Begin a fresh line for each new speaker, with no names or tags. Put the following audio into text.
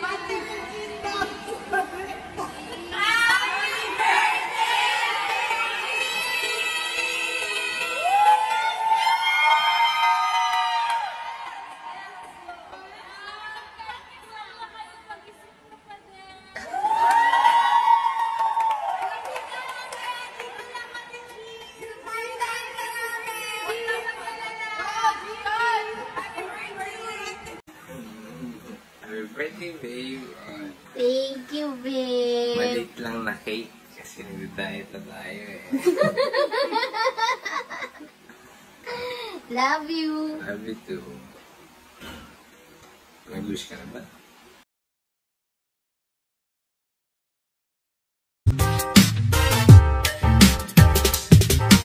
combate. Birthday, babe. Oh,
Thank you, babe.
Malit lang na cake. Kasi nag-diet na tayo eh.
Love you.
Love you too. Nag-wish ka na ba?